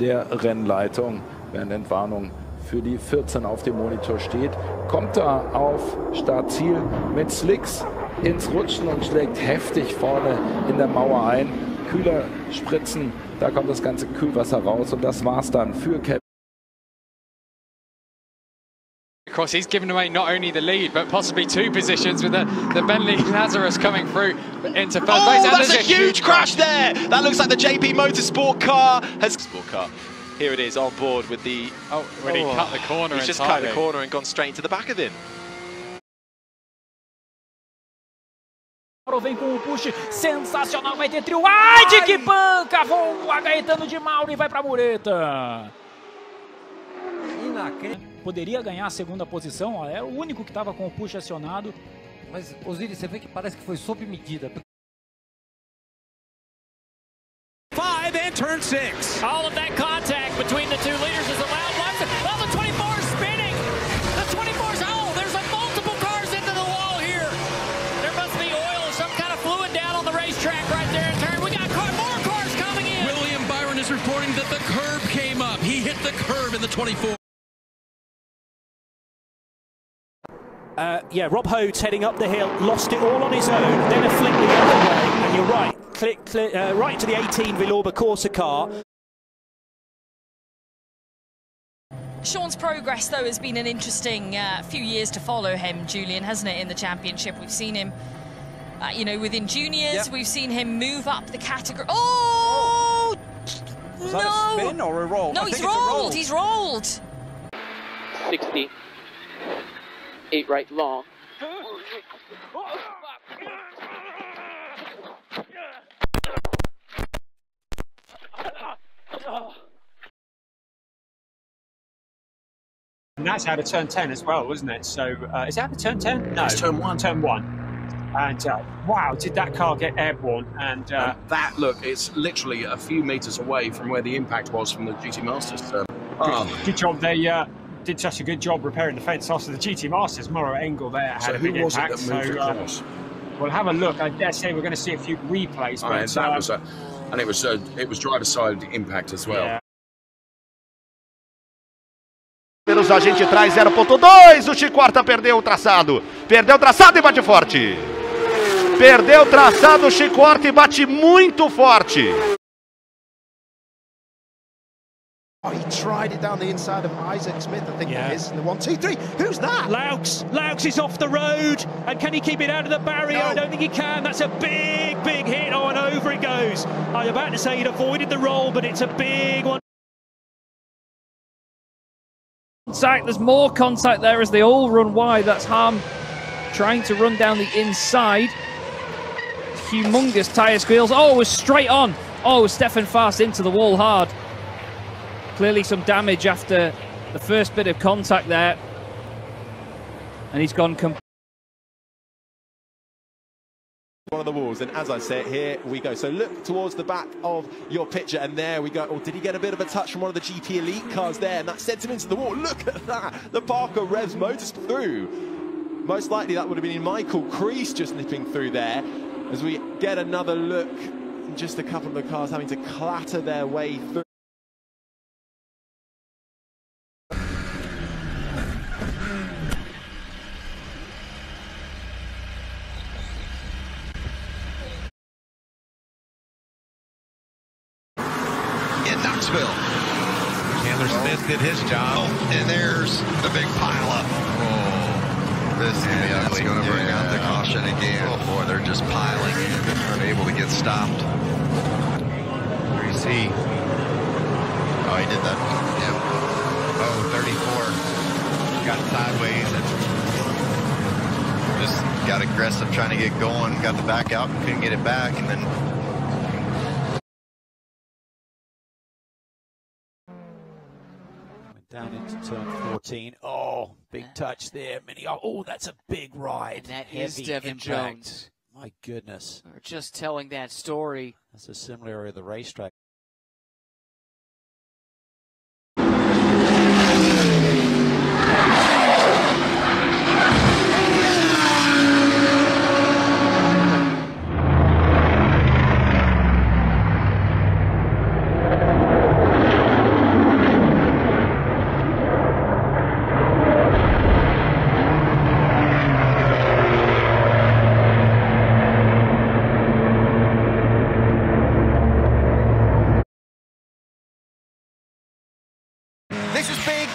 der Rennleitung, während Entwarnung für die 14 auf dem Monitor steht. Kommt da auf Startziel mit Slicks ins Rutschen und schlägt heftig vorne in der Mauer ein. Kühler spritzen, da kommt das ganze Kühlwasser raus und das war's dann für Kevin. Course, he's given away not only the lead, but possibly two positions with the, the Bentley Lazarus coming through into first oh, place. that's a, a huge crash there. That looks like the JP Motorsport car has sport car. Here it is on board with the. Oh, when oh, he cut the corner. He's just cut the corner and gone straight into the back of him. Vem com um push sensacional, vai ter trio. Ai, de que banca! Voa Gaetano Di Mauro e vai para a mureta. Poderia ganhar a segunda posição, era o único que estava com o push acionado. Mas, Osiris, você vê que parece que foi sob medida. Five and turn six. All of that contact between the two leaders is allowed. Oh, the 24 is spinning. The 24 is, oh, there's like multiple cars into the wall here. There must be oil or some kind of fluid down on the racetrack right there in turn. We got car, more cars coming in. William Byron is reporting that the curb came up. He hit the curb in the 24. Uh, yeah, Rob Hodes heading up the hill, lost it all on his own, then a flick the other way, and you're right, click, click uh, right into the 18 Villorba Corse car. Sean's progress, though, has been an interesting uh, few years to follow him, Julian, hasn't it, in the championship? We've seen him, uh, you know, within juniors, yep. we've seen him move up the category. Oh! Was no! that a spin or a roll? No, I he's rolled, roll. he's rolled. 60 eight right long. And that's out of turn 10 as well, wasn't it? So, uh, is that out of turn 10? No. It's turn 1. Turn 1. And uh, wow, did that car get airborne? And, uh, and, that, look, it's literally a few metres away from where the impact was from the GT Masters. Um, oh. good, good job. They uh, did such a good job repairing the fence after the GT Masters. Morrow Engel there had so a big impact. so uh, we'll have a look. I dare say we're going to see a few replays. But, right, that uh, was a, and it was a, it was driver side impact as well. Yeah. A gente traz 0.2, o Chicorta perdeu o traçado, perdeu o traçado e bate forte. Perdeu o traçado, o Chicorta e bate muito forte. Oh, he tried it down the inside of Isaac Smith, I think yeah. it is. And the one, two, three. Who's that? Laux. Laux is off the road. And can he keep it out of the barrier? No. I don't think he can. That's a big, big hit. Oh, and over it goes. I was about to say he'd avoided the roll, but it's a big one. Contact. There's more contact there as they all run wide. That's Ham trying to run down the inside. Humongous tyre squeals. Oh, it was straight on. Oh, Stefan Fast into the wall hard. Clearly some damage after the first bit of contact there. And he's gone completely one of the walls and as I say here we go. So look towards the back of your picture and there we go. Oh, did he get a bit of a touch from one of the GP Elite cars there? And that sent him into the wall. Look at that. The Parker Revs motors through. Most likely that would have been Michael Crease just nipping through there. As we get another look just a couple of the cars having to clatter their way through Knoxville. Chandler Smith oh. did his job. Oh, and there's the big pile up. Oh, this is going to be ugly. going to bring yeah. out the caution again. Oh, boy, they're just piling in. Unable to get stopped. 3C. Oh, he did that. Yep. Oh, 34. Got sideways and just got aggressive trying to get going. Got the back out and couldn't get it back. And then 14. Oh, big touch there. Many. Oh, oh, that's a big ride. And that is Devin impact. Jones. My goodness. Just telling that story. That's a similar area of the racetrack. This is big.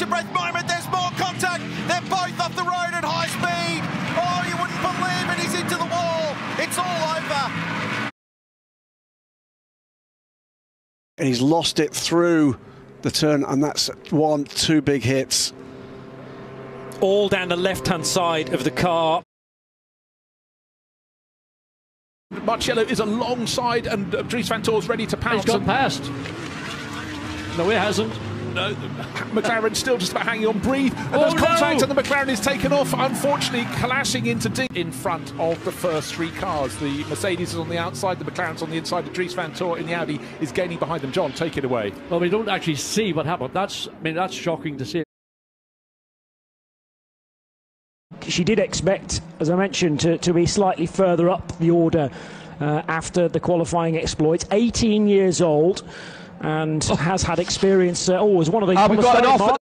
Another hold your breath moment. There's more contact. They're both off the road at high speed. Oh, you wouldn't believe it. He's into the wall. It's all over. And he's lost it through the turn, and that's one, two big hits. All down the left-hand side of the car. Marciello is alongside, and Dries Vanthoor's ready to pounce. He's got past. No, he hasn't. No, McLaren's still just about hanging on, breathe. And Oh, there's contact, no! and the McLaren is taken off. Unfortunately, clashing into deep in front of the first three cars. The Mercedes is on the outside, the McLaren's on the inside. The Dries Vanthoor in the Audi is gaining behind them. John, take it away. Well, we don't actually see what happened. That's, I mean, that's shocking to see. She did expect, as I mentioned, to, to be slightly further up the order uh, after the qualifying exploits. 18 years old and has had experience. Uh, oh, was one of the. Ah, we've got an offer. Mark-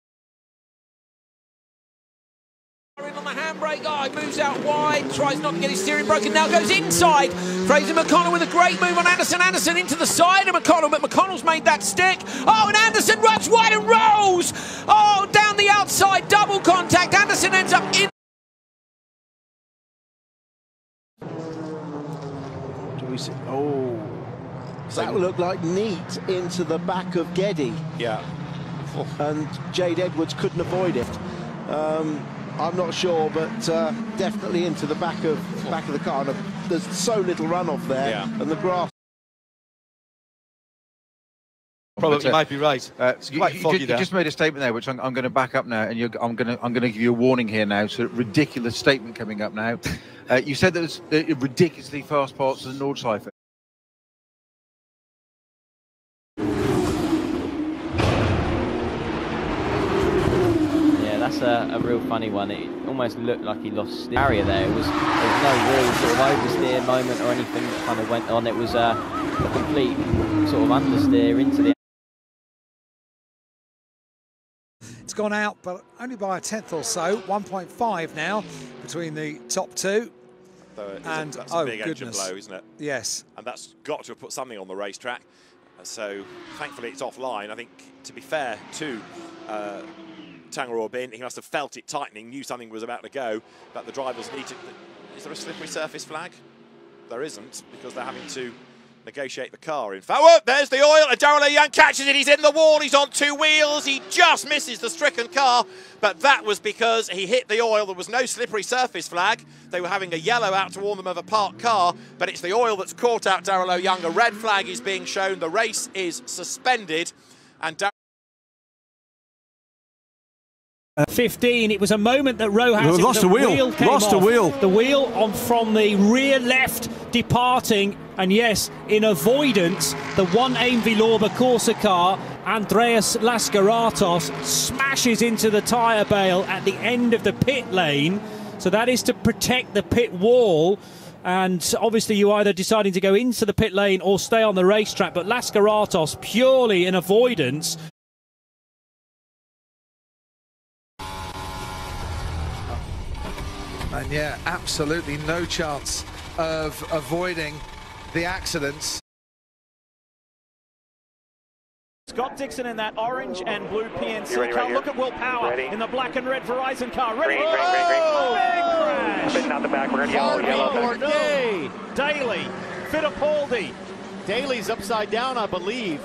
on the handbrake. Oh, moves out wide, tries not to get his steering broken. Now goes inside. Fraser McConnell with a great move on Anderson. Anderson into the side of McConnell, but McConnell's made that stick. Oh, and Anderson runs wide and rolls. Oh, down the outside, double contact. Anderson ends up in. Do we see? Oh, that looked like neat into the back of Geddy. Yeah. And Jade Edwards couldn't avoid it. Um, I'm not sure, but uh, definitely into the back of back of the car. And There's so little runoff there, Yeah. and the grass. Probably you might be right. Uh, It's you, quite you foggy just, you there. just made a statement there, which I'm, I'm going to back up now, and you're, I'm going to I'm going to give you a warning here now. So ridiculous statement coming up now. Uh, you said there was uh, ridiculously fast parts of the Nordschleife. That's a, a real funny one. It almost looked like he lost the barrier there. It was there was no real sort of oversteer moment or anything that kind of went on. It was uh, a complete sort of understeer into the It's gone out, but only by a tenth or so. 1.5 now between the top two. So it's a- And, that's oh, a big engine goodness. blow, isn't it? Yes. And that's got to have put something on the racetrack. So thankfully it's offline. I think, to be fair to uh, Tangeroy Bin, he must have felt it tightening, knew something was about to go, but the drivers need to... Is there a slippery surface flag? There isn't, because they're having to negotiate the car. In fact, oh, there's the oil, and Darrell Young catches it. He's in the wall. He's on two wheels. He just misses the stricken car, but that was because he hit the oil. There was no slippery surface flag. They were having a yellow out to warn them of a parked car, but it's the oil that's caught out Darrell Young. A red flag is being shown. The race is suspended, and. 15. It was a moment that Rojas lost the a wheel. came Lost a off. wheel. The wheel on from the rear left departing, and yes, in avoidance, the one AMV Lorber Corsa car, Andreas Laskaratos smashes into the tyre bale at the end of the pit lane. So that is to protect the pit wall. And obviously, you either deciding to go into the pit lane or stay on the racetrack. But Laskaratos, purely in avoidance, And yeah, absolutely no chance of avoiding the accidents. Scott Dixon in that orange and blue PNC ready, car. right Look at Will Power Ready? in the black and red Verizon car. Red Green, green, green, oh! Whoa! green. Big crash. Spinning out the back, we're yellow, Harvey yellow back. Daly, Fittipaldi. Daly's upside down, I believe.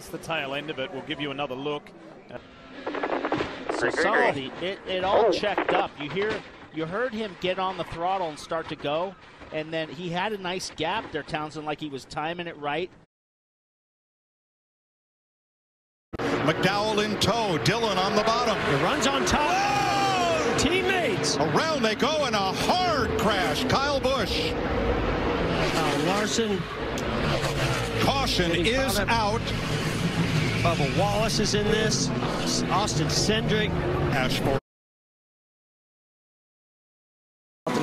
That's the tail end of it. We'll give you another look. So solid. It, it all checked up. You hear, you heard him get on the throttle and start to go, and then he had a nice gap there, Townsend, like he was timing it right. McDowell in tow. Dillon on the bottom. He runs on top. Oh, teammates. Around they go in a hard crash. Kyle Busch. Uh, Larson. Caution is out. Bubba Wallace is in this. Austin Cendric. Ashford.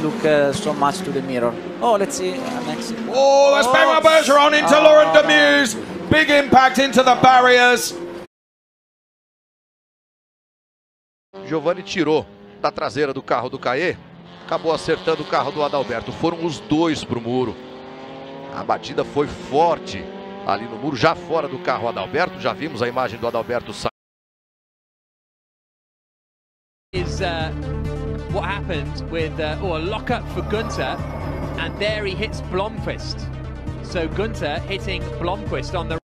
Look uh, so much to the mirror. Oh, let's see uh, next. Oh, that's Benoit Bergeron into Oh. Laurent Demuse. Big impact into the barriers. Giovanni tirou da traseira do carro do Caê acabou acertando o carro do Adalberto. Foram os dois para o muro. A batida foi forte ali no muro, já fora do carro Adalberto. Já vimos a imagem do Adalberto saindo. is uh, what happened with uh, oh, a lock up for Gunter, and there he hits Blomqvist. So Gunter hitting Blomqvist on the.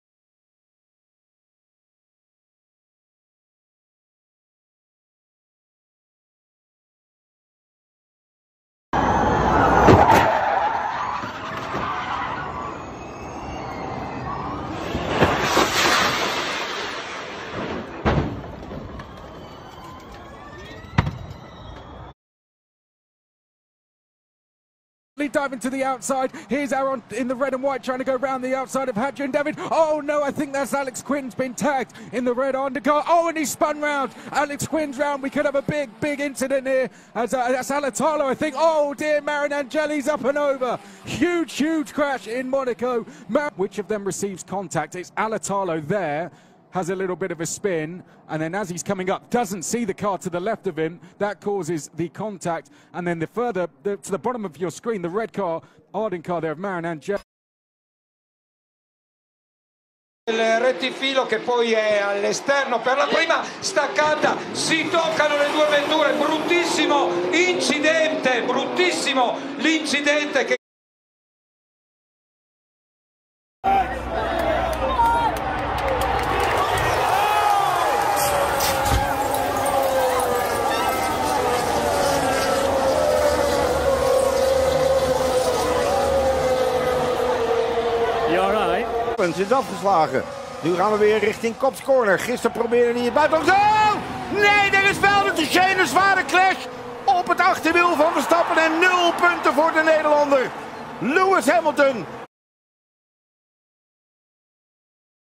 Diving to the outside. Here's Aaron in the red and white trying to go round the outside of Hadrian David. Oh no, I think that's Alex Quinn's been tagged in the red undercar. Oh, and he spun round. Alex Quinn's round. We could have a big, big incident here. As, uh, that's Alatalo, I think. Oh dear, Marin Angeli's up and over. Huge, huge crash in Monaco. Mar Which of them receives contact? It's Alatalo there has a little bit of a spin, and then as he's coming up, doesn't see the car to the left of him. That causes the contact, and then the further the, to the bottom of your screen, the red car, Arden car there of Marin Jeff. Il rettifilo che poi è all'esterno per la prima staccata, si toccano le due vetture, bruttissimo incidente, bruttissimo l'incidente che... Punt is afgeslagen. Nu gaan we weer richting Kops Corner. Gisteren probeerde hij het buiten. Zo! Nee, er is wel de een zware clash op het achterwiel van Verstappen. En nul punten voor de Nederlander. Lewis Hamilton.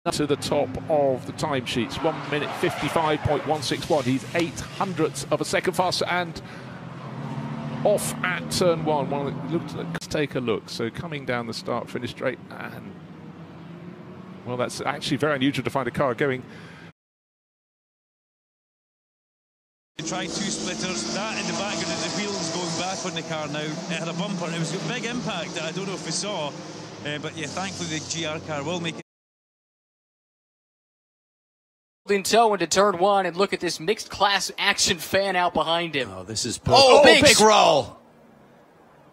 To the top of the timesheets, 1 minute 55.161. He's 8 hundredths of a second faster and off at turn one. Well, let's take a look. So coming down the start finish straight and well, that's actually very unusual to find a car going. They tried two splitters. That in the background of the wheels going back on the car now. It had a bumper. It was a big impact that I don't know if we saw. Uh, but yeah, thankfully the GR car will make it. in tow into turn one and look at this mixed class action fan out behind him. Oh, this is oh, oh big, big roll.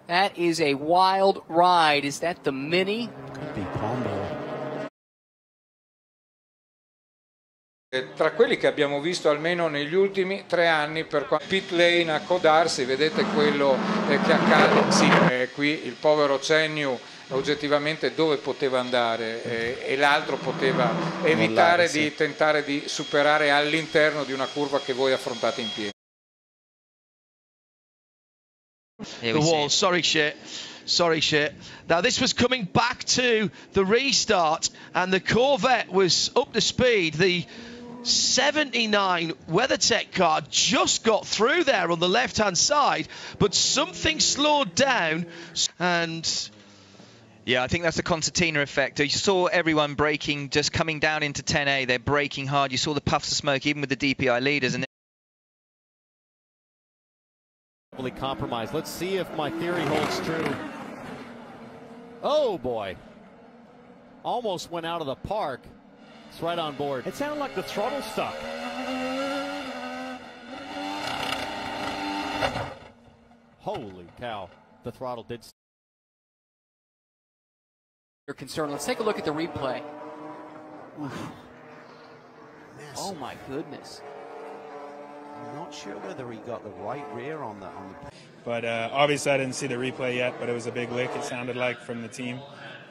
That is a wild ride. Is that the mini? Tra quelli che abbiamo visto almeno negli ultimi tre anni per pit lane accodarsi, vedete quello eh, che accade, sì, eh, qui il povero Cegnu oggettivamente dove poteva andare eh, e l'altro poteva evitare sì. di tentare di superare all'interno di una curva che voi affrontate in piedi. The wall, sorry shit. Sorry, shit. Now, this was coming back to the restart, and the Corvette was up to speed. The 79 WeatherTech car just got through there on the left hand side, but something slowed down and. Yeah, I think that's the concertina effect. You saw everyone braking, just coming down into 10A. They're braking hard. You saw the puffs of smoke, even with the DPI leaders. And compromised. Let's see if my theory holds true. Oh boy, almost went out of the park. It's right on board. It sounded like the throttle stuck. Holy cow. The throttle did. You're concerned. Let's take a look at the replay. Oh my goodness. I'm not sure whether he got the right rear on the on the. But uh, obviously, I didn't see the replay yet. But it was a big lick. It sounded like from the team.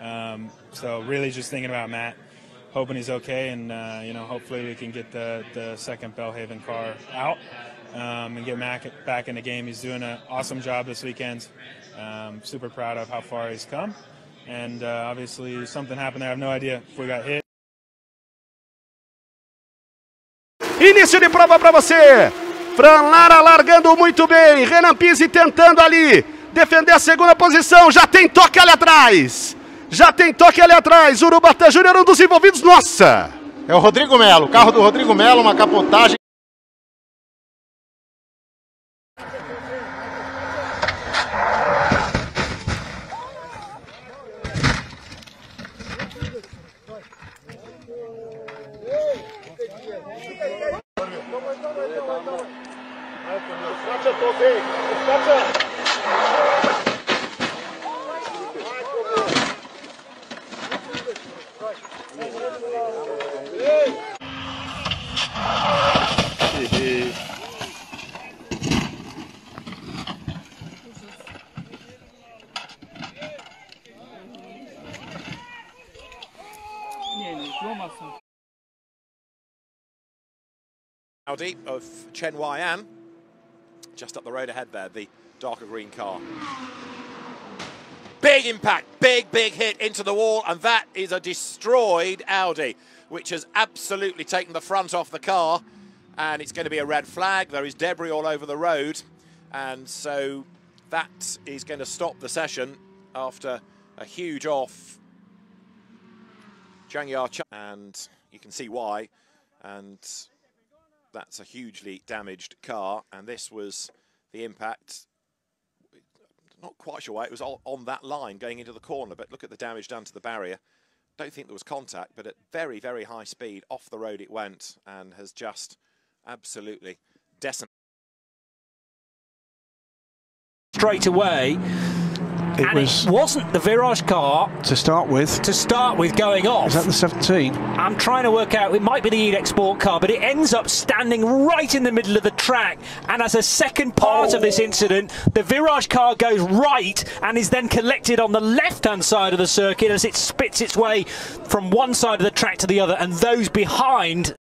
Um, so really, just thinking about Matt hoping he's okay, and uh, you know, hopefully we can get the, the second Bellhaven car out um, and get Mac back in the game. He's doing an awesome job this weekend. Um, super proud of how far he's come, and uh, obviously something happened there. I have no idea if we got hit. Início de prova para você. Fran Lara largando muito bem. Renan Pizzi tentando ali defender a segunda posição. Já tem toque ali atrás. Já tem toque ali atrás. Urubatã Júnior, um dos envolvidos. Nossa! É o Rodrigo Melo. Carro do Rodrigo Melo, uma capotagem. Audi of Chen Waian, just up the road ahead there, the darker green car. Big impact, big, big hit into the wall, and that is a destroyed Audi, which has absolutely taken the front off the car, and it's going to be a red flag. There is debris all over the road, and so that is going to stop the session after a huge off. Zhang Yar and you can see why, and that's a hugely damaged car, and this was the impact. Not quite sure why it was on that line going into the corner, but look at the damage done to the barrier. Don't think there was contact, but at very, very high speed, off the road it went and has just absolutely decimated. Straight away, It and was it wasn't the Virage car to start with. to start with going off. Is that the 17? I'm trying to work out, it might be the EDEX Sport car, but it ends up standing right in the middle of the track. And as a second part of this incident, the Virage car goes right and is then collected on the left hand side of the circuit as it spits its way from one side of the track to the other. And those behind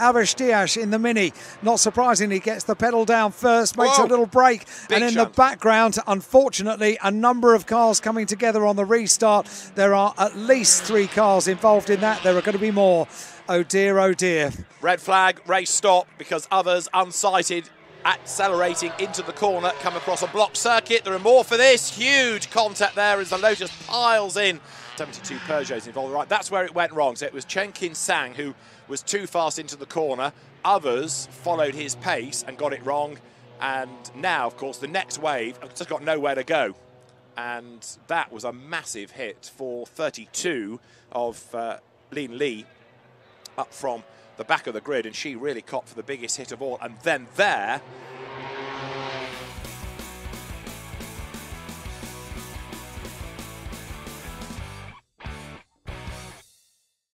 Alves Diaz in the Mini. Not surprisingly, gets the pedal down first, makes Whoa. a little break. Big and in shot. the background, unfortunately, a number of cars coming together on the restart. There are at least three cars involved in that. There are going to be more. Oh dear, oh dear. Red flag, race stop, because others unsighted accelerating into the corner, come across a block circuit. There are more for this. Huge contact there as the Lotus piles in. 72 Peugeots involved. Right, that's where it went wrong. So it was Chen Kin Sang who was too fast into the corner. Others followed his pace and got it wrong. And now, of course, the next wave have just got nowhere to go. And that was a massive hit for 32 of uh, Lin Li up from the back of the grid, and she really copped for the biggest hit of all. And then there,